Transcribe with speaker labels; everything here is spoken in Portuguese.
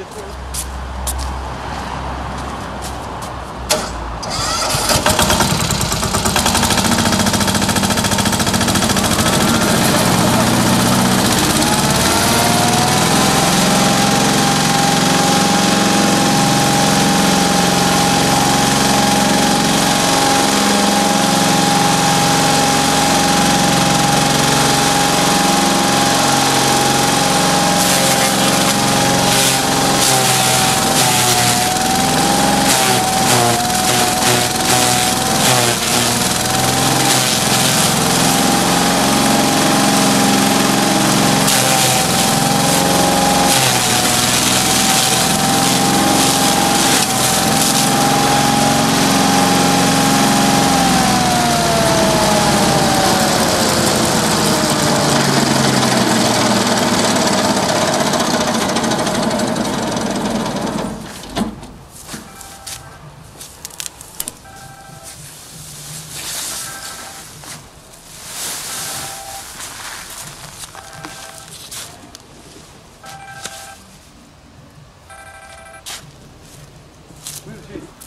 Speaker 1: depois. Move,